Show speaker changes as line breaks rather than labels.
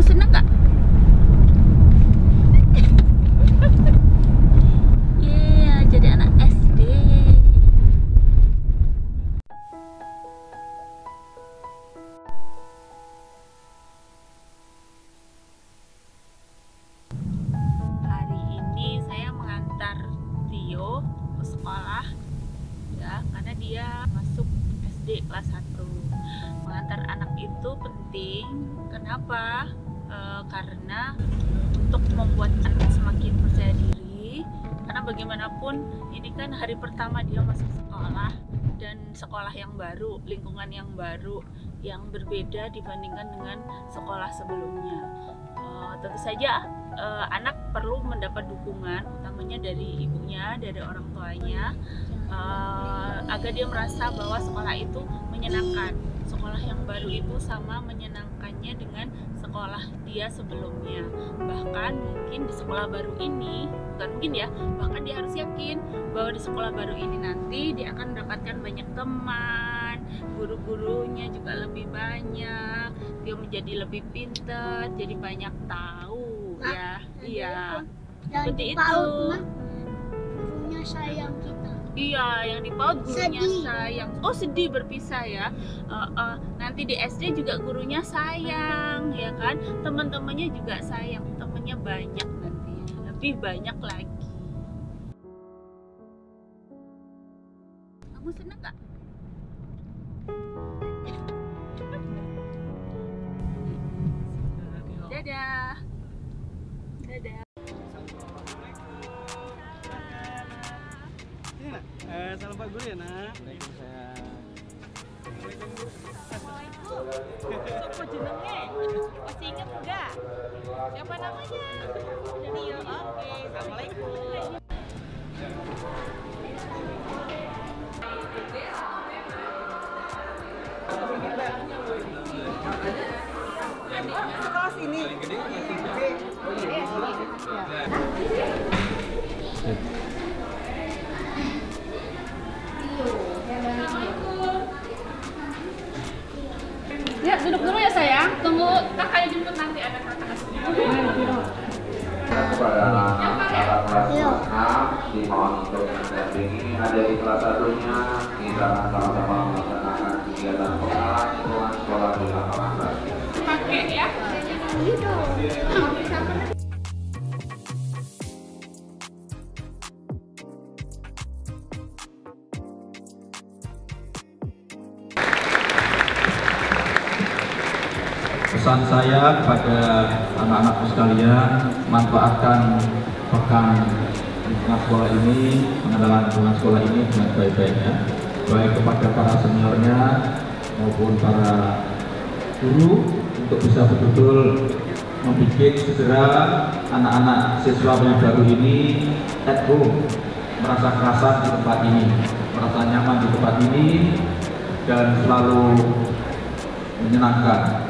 Kamu seneng nggak? Iya, jadi anak SD. Hari ini saya mengantar Tio ke sekolah ya karena dia masuk SD kelas 1 mengantar anak itu penting kenapa Eh, karena untuk membuat anak semakin percaya diri karena bagaimanapun ini kan hari pertama dia masuk sekolah dan sekolah yang baru lingkungan yang baru yang berbeda dibandingkan dengan sekolah sebelumnya. Eh, tentu saja eh, anak perlu mendapat dukungan utamanya dari ibunya dari orang tuanya eh, agar dia merasa bahwa sekolah itu menyenangkan. Sekolah yang baru itu sama dengan sekolah dia sebelumnya bahkan mungkin di sekolah baru ini bukan mungkin ya bahkan dia harus yakin bahwa di sekolah baru ini nanti dia akan mendapatkan banyak teman guru-gurunya juga lebih banyak dia menjadi lebih pintar jadi banyak tahu
Mak,
ya iya Seperti itu.
Mah gurunya sayang kita.
Iya, yang di PAUD gurunya
Sedih.
sayang. Oh sedih berpisah ya. Eh, eh, nanti di SD juga gurunya sayang, ya kan? Teman-temannya juga sayang. Temennya banyak nanti, lebih banyak lagi. Kamu seneng nggak? Dadah. Dadah.
Eh, salam Pak Guru ya nak.
Siapa jenenge? Masih inget enggak? Siapa namanya? Daniel. Oke, Assalamualaikum. Sekolah sini.
Ya, Tunggu kakaknya jemput nanti ada kakak.
kepada anak-anak kelas 6 dimohon untuk mendampingi ada di kelas satunya kita akan sama-sama melaksanakan kegiatan lingkungan sekolah di lapangan.
Pakai ya.
Pesan saya kepada anak-anakku sekalian, manfaatkan pekan lingkungan sekolah ini, pengenalan lingkungan sekolah ini dengan baik-baiknya, baik kepada para seniornya maupun para guru untuk bisa betul-betul membuat segera anak-anak siswa yang baru ini at home, merasa kerasan di tempat ini, merasa nyaman di tempat ini, dan selalu menyenangkan